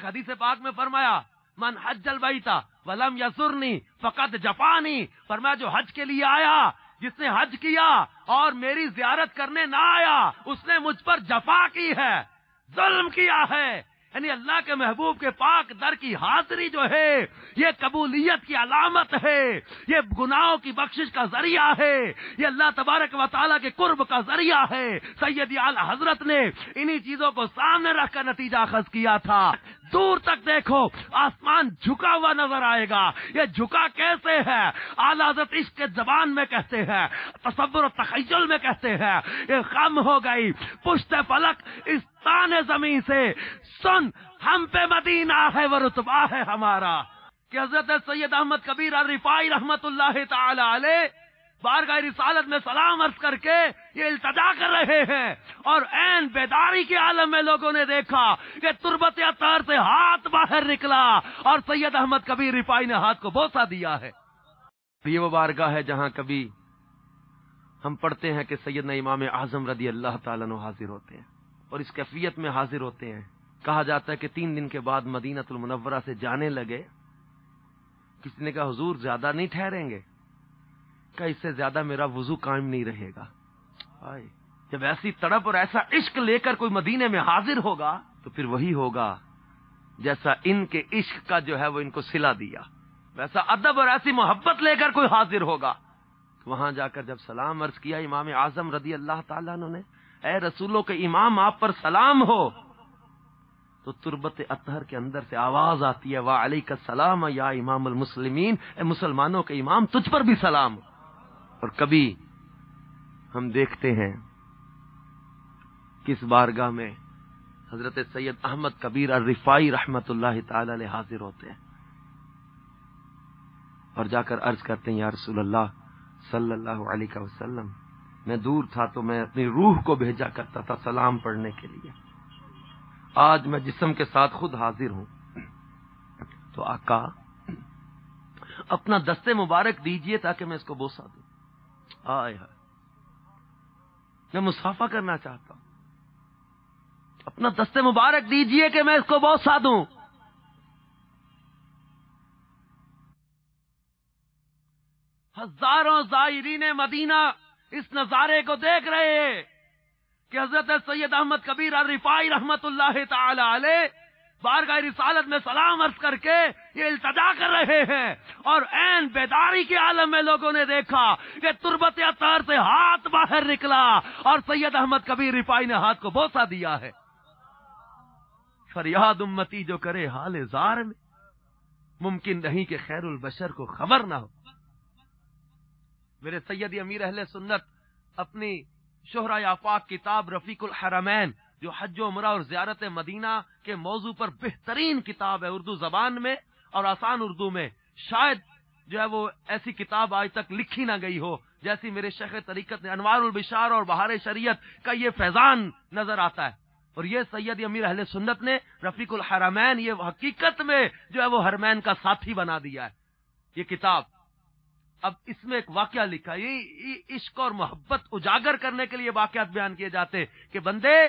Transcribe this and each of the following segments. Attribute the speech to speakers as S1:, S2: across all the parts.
S1: ایک حدیث پاک میں فرمایا، من حج البیتا ولم یسرنی فقط جپانی فرمایا، جو حج کے لیے آیا، جس نے حج کیا اور میری زیارت کرنے نہ آیا، اس نے مجھ پر جفا کی ہے، ظلم کیا ہے. یعنی اللہ کے محبوب کے پاک در کی حاضری جو ہے، یہ قبولیت کی علامت ہے، یہ گناہوں کی بخشش کا ذریعہ ہے، یہ اللہ تبارک و تعالیٰ کے قرب کا ذریعہ ہے۔ سید اعلی حضرت نے انہی چیزوں کو سامنے رکھ کر نتیجہ خز کیا تھا۔ دور تک دیکھو، آسمان جھکا ہوا نظر آئے گا۔ یہ جھکا کیسے ہے؟ اعلی حضرت اس کے زبان میں کہتے ہیں، تصور و تخیل میں کہتے ہیں۔ یہ خم ہو گئی۔ پشت فلک اس تان زمین سے۔ سن، ہم پہ مدینہ ہے وہ رتبہ ہے ہمارا۔ کہ حضرت سید احمد کبیر رفائی رحمت اللہ تعالی علیہ بارگاہ رسالت میں سلام عرض کر کے یہ التجا کر رہے ہیں۔ اور این بیداری کے عالم میں لوگوں نے دیکھا کہ تربت اطہر سے ہاتھ باہر نکلا اور سید احمد کبیر رفائی نے ہاتھ کو بوسا دیا ہے۔ یہ وہ بارگاہ ہے جہاں کبھی ہم پڑھتے ہیں کہ سیدنا امام اعظم رضی اللہ تعالیٰ حاضر ہوتے ہیں اور اس کیفیت میں حاضر ہوتے ہیں۔ کہا جاتا ہے کہ تین دن کے بعد مدینہ المنورہ سے جانے لگے۔ کسی نے کہا حضور زیادہ نہیں ٹھہریں گے۔ کہ اس سے زیادہ میرا وضو قائم نہیں رہے گا۔ آئے، جب ایسی تڑپ اور ایسا عشق لے کر کوئی مدینے میں حاضر ہوگا، تو پھر وہی ہوگا جیسا ان کے عشق کا جو ہے وہ ان کو سلا دیا۔ ویسا ادب اور ایسی محبت لے کر کوئی حاضر ہوگا۔ تو وہاں جا کر جب سلام عرض کیا امام اعظم رضی اللہ تعالیٰ نے، اے رسولوں کے امام، آپ پر سلام ہو۔ تو تربت اطہر کے اندر سے آواز آتی ہے وا علی کا سلام یا امام المسلمین۔ اے مسلمانوں کے امام، تجھ پر بھی سلام ہو۔ اور کبھی ہم دیکھتے ہیں کس بارگاہ میں حضرت سید احمد کبیر الرفائی رحمت اللہ تعالی علیہ حاضر ہوتے ہیں اور جا کر عرض کرتے ہیں، یا رسول اللہ صلی اللہ علیہ وسلم، میں دور تھا تو میں اپنی روح کو بھیجا کرتا تھا سلام پڑھنے کے لیے۔ آج میں جسم کے ساتھ خود حاضر ہوں۔ تو آقا، اپنا دستے مبارک دیجیے تاکہ میں اس کو بوسا دوں۔ آئے میں مسافہ کرنا چاہتا ہوں۔ اپنا دستے مبارک دیجیے کہ میں اس کو بوسا دوں ہزاروں زائرین مدینہ اس نظارے کو دیکھ رہے ہیں کہ حضرت سید احمد کبیر الرفائی رحمت اللہ تعالی علیہ بارگاہ رسالت میں سلام عرض کر کے یہ التجا کر رہے ہیں۔ اور این بیداری کے عالم میں لوگوں نے دیکھا کہ تربت اطہر سے ہاتھ باہر نکلا اور سید احمد کبیر رفائی نے ہاتھ کو بوسا دیا ہے۔ فریاد امتی جو کرے حال زار میں، ممکن نہیں کہ خیر البشر کو خبر نہ ہو۔ میرے سید امیر اہل سنت اپنی شہرا آفاق کتاب رفیق الحرمین جو حج و عمرہ اور زیارت مدینہ کے موضوع پر بہترین کتاب ہے اردو زبان میں اور آسان اردو میں، شاید جو ہے وہ ایسی کتاب آج تک لکھی نہ گئی ہو، جیسی میرے شیخ طریقت نے انوار البشار اور بہار شریعت کا یہ فیضان نظر آتا ہے۔ اور یہ سید امیر اہل سنت نے رفیق الحرمین یہ حقیقت میں جو ہے وہ حرمین کا ساتھی بنا دیا ہے۔ یہ کتاب اب اس میں ایک واقعہ لکھا یہ عشق اور محبت اجاگر کرنے کے لیے واقعات بیان کیے جاتے کہ بندے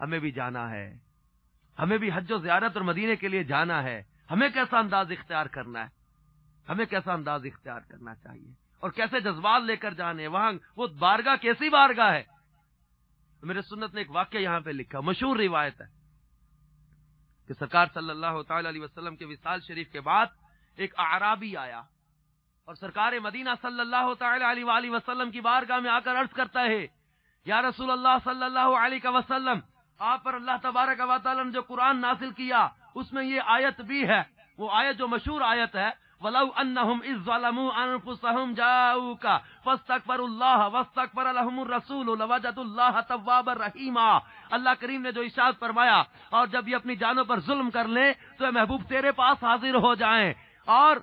S1: ہمیں بھی جانا ہے۔ ہمیں بھی حج و زیارت اور مدینے کے لیے جانا ہے۔ ہمیں کیسا انداز اختیار کرنا ہے؟ ہمیں کیسا انداز اختیار کرنا چاہیے؟ اور کیسے جذبات لے کر جانے وہاں وہ بارگاہ کیسی بارگاہ ہے؟ میرے سنت نے ایک واقعہ یہاں پہ لکھا، مشہور روایت ہے۔ کہ سرکار صلی اللہ تعالی علیہ وسلم کے وصال شریف کے بعد ایک اعرابی آیا اور سرکار مدینہ صلی اللہ تعالی علیہ وآلہ وسلم کی بارگاہ میں آ کر عرض کرتا ہے، یا رسول اللہ صلی اللہ علیہ وسلم آپ پر اللہ تبارک و تعالی نے جو قرآن نازل کیا، اس میں یہ آیت بھی ہے، وہ آیت جو مشہور آیت ہے، ولو انہم اذ ظلموا انفسهم جاؤوک فاستغفر اللہ واستغفر لهم الرسول لوجد اللہ توابا رحیما اللہ کریم نے جو ارشاد فرمایا، اور جب یہ اپنی جانوں پر ظلم کر لیں، تو اے محبوب تیرے پاس حاضر ہو جائیں۔ اور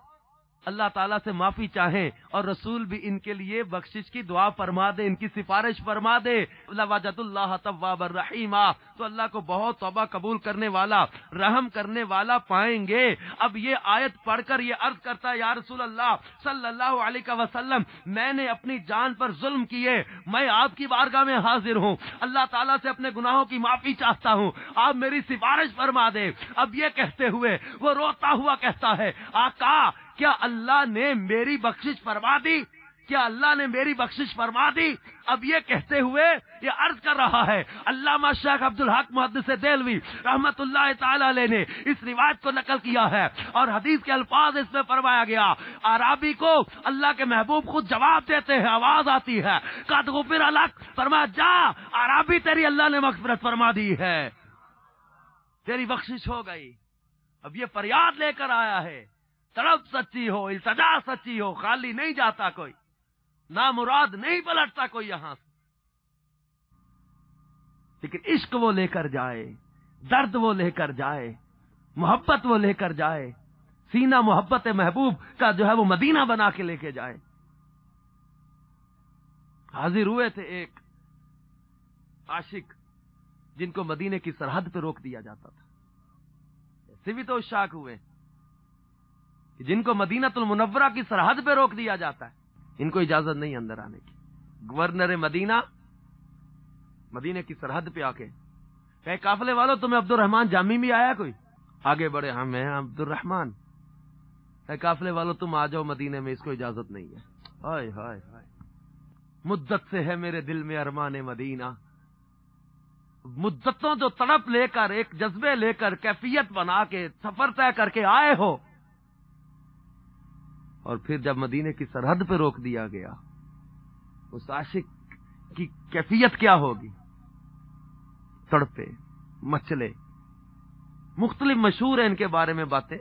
S1: اللہ تعالیٰ سے معافی چاہیں اور رسول بھی ان کے لیے بخشش کی دعا فرما دے، ان کی سفارش فرما دے۔ وجد اللہ طباب الرحیم تو اللہ کو بہت توبہ قبول کرنے والا، رحم کرنے والا پائیں گے۔ اب یہ آیت پڑھ کر یہ عرض کرتا ہے، یا رسول اللہ صلی اللہ علیہ وسلم، میں نے اپنی جان پر ظلم کیے، میں آپ کی بارگاہ میں حاضر ہوں۔ اللہ تعالیٰ سے اپنے گناہوں کی معافی چاہتا ہوں۔ آپ میری سفارش فرما دے۔ اب یہ کہتے ہوئے وہ روتا ہوا کہتا ہے، آقا کیا اللہ نے میری بخشش فرما دی؟ کیا اللہ نے میری بخشش فرما دی؟ اب یہ کہتے ہوئے یہ عرض کر رہا ہے اللہ شیخ عبد الحق محدث دلوی رحمت اللہ تعالی علیہ نے اس رواج کو نقل کیا ہے اور حدیث کے الفاظ اس میں فرمایا گیا۔ عرابی کو اللہ کے محبوب خود جواب دیتے ہیں، آواز آتی ہے۔ قد غفر الگ فرما جا عرابی تیری اللہ نے مغفرت فرما دی ہے۔ تیری بخشش ہو گئی۔ اب یہ فریاد لے کر آیا ہے۔ طرف سچی ہو التجا سچی ہو، خالی نہیں جاتا کوئی۔ نہ مراد نہیں پلٹتا کوئی یہاں سے۔ لیکن عشق وہ لے کر جائے، درد وہ لے کر جائے، محبت وہ لے کر جائے۔ سینا محبت محبوب کا جو ہے وہ مدینہ بنا کے لے کے جائے۔ حاضر ہوئے تھے ایک عاشق، جن کو مدینے کی سرحد پہ روک دیا جاتا تھا۔ ایسے بھی تو شاک ہوئے۔ جن کو مدینہ المنورہ کی سرحد پہ روک دیا جاتا ہے، ان کو اجازت نہیں اندر آنے کی۔ گورنر مدینہ مدینہ کی سرحد پہ آ کے کہ قافلے والوں تمہیں عبد الرحمان جامی بھی آیا کوئی؟ آگے بڑھے ہاں میں ہاں، عبد الرحمان قافلے والوں تم آ جاؤ مدینے میں، اس کو اجازت نہیں ہے۔ ہائے ہائے ہائے۔ مدت سے ہے میرے دل میں ارمان مدینہ۔ مدتوں جو تڑپ لے کر، ایک جذبے لے کر، کیفیت بنا کے، سفر طے کر کے آئے ہو۔ اور پھر جب مدینے کی سرحد پہ روک دیا گیا، اس عاشق کی کیفیت کیا ہوگی؟ تڑپے مچلے مختلف مشہور ہیں ان کے بارے میں باتیں۔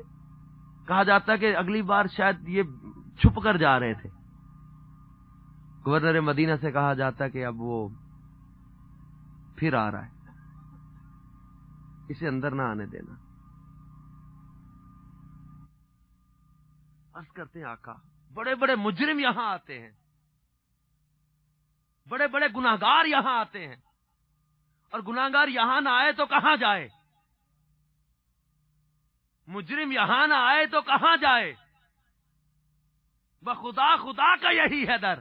S1: کہا جاتا ہے کہ اگلی بار شاید یہ چھپ کر جا رہے تھے۔ گورنر مدینہ سے کہا جاتا کہ اب وہ پھر آ رہا ہے۔ اسے اندر نہ آنے دینا۔ کرتے ہیں آقا، بڑے بڑے مجرم یہاں آتے ہیں۔ بڑے بڑے گناگار یہاں آتے ہیں۔ اور گناگار یہاں نہ آئے تو کہاں جائے؟ مجرم یہاں نہ آئے تو کہاں جائے؟ بخدا خدا کا یہی ہے در۔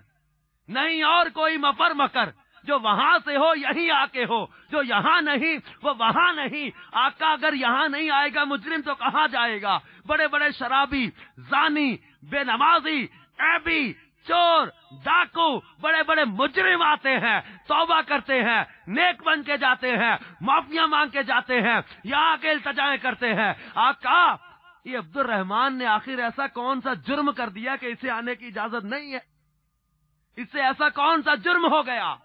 S1: نہیں اور کوئی مفر مکر۔ جو وہاں سے ہو یہی آ کے ہو۔ جو یہاں نہیں، وہ وہاں نہیں۔ آقا اگر یہاں نہیں آئے گا، مجرم تو کہاں جائے گا؟ بڑے بڑے شرابی، زانی، بے نمازی ایبی چور، ڈاکو، بڑے بڑے مجرم آتے ہیں، توبہ کرتے ہیں، نیک بن کے جاتے ہیں، معافیاں مانگ کے جاتے ہیں یہاں کے التجائیں کرتے ہیں۔ آقا، یہ عبد الرحمان نے آخر ایسا کون سا جرم کر دیا کہ اسے آنے کی اجازت نہیں ہے؟ اس سے ایسا کون سا جرم ہو گیا؟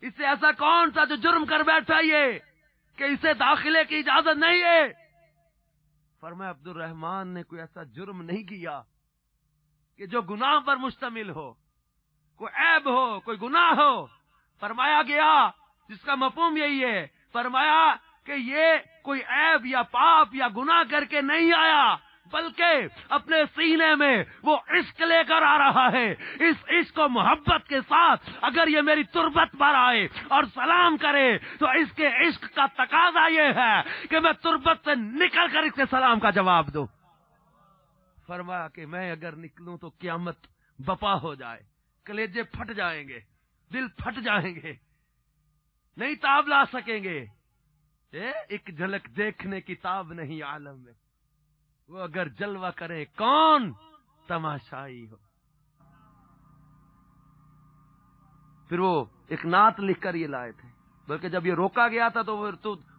S1: اس سے ایسا کون سا جو جرم کر بیٹھا یہ کہ اسے داخلے کی اجازت نہیں ہے؟ فرمایا عبد الرحمان نے کوئی ایسا جرم نہیں کیا کہ جو گناہ پر مشتمل ہو، کوئی عیب ہو، کوئی گناہ ہو۔ فرمایا گیا، جس کا مفہوم یہی ہے، فرمایا کہ یہ کوئی عیب یا پاپ یا گناہ کر کے نہیں آیا۔ بلکہ اپنے سینے میں وہ عشق لے کر آ رہا ہے۔ اس عشق و محبت کے ساتھ اگر یہ میری تربت پر آئے اور سلام کرے، تو اس کے عشق کا تقاضا یہ ہے کہ میں تربت سے نکل کر اس کے سلام کا جواب دوں۔ فرمایا کہ میں اگر نکلوں تو قیامت بپا ہو جائے، کلیجے پھٹ جائیں گے، دل پھٹ جائیں گے، نہیں تاب لا سکیں گے۔ ایک جھلک دیکھنے کی تاب نہیں عالم میں۔ وہ اگر جلوہ کرے، کون تماشائی ہو؟ پھر وہ ایک نعت لکھ کر یہ لائے تھے۔ بلکہ جب یہ روکا گیا تھا تو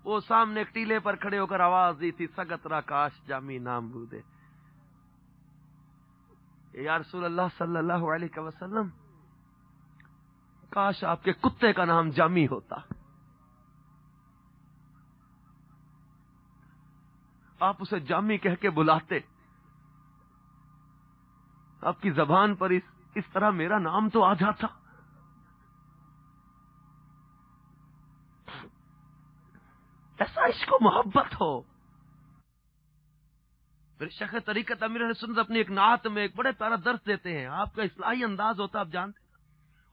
S1: وہ سامنے ایک ٹیلے پر کھڑے ہو کر آواز دی تھی، سگت را کاش جامی نام بودے۔ یا رسول اللہ صلی اللہ علیہ وسلم، کاش آپ کے کتے کا نام جامی ہوتا۔ آپ اسے جامی کہہ کے بلاتے۔ آپ کی زبان پر اس اس طرح میرا نام تو آ جاتا۔ ایسا عشق و محبت ہو۔ پھر شیخ طریقت امیر سنت اپنی ایک نعت میں ایک بڑے پیارا درس دیتے ہیں۔ آپ کا اصلاحی انداز ہوتا آپ جانتے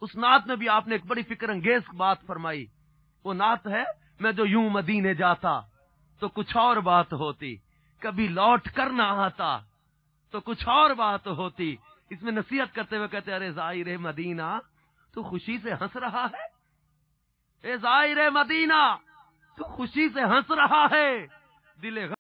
S1: اس نعت میں بھی آپ نے ایک بڑی فکر انگیز بات فرمائی۔ وہ نعت ہے، میں جو یوں مدینے جاتا۔ تو کچھ اور بات ہوتی۔ کبھی لوٹ کر نہ آتا تو کچھ اور بات ہوتی۔ اس میں نصیحت کرتے ہوئے کہتے ارے ظاہر مدینہ، تو خوشی سے ہنس رہا ہے۔ اے ظاہر مدینہ، تو خوشی سے ہنس رہا ہے۔ دل